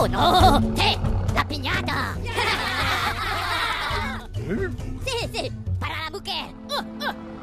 ¡Oh, eh! ¡La piñata! ¿Eh? Sí, sí, para la mujer. ¡Oh, oh!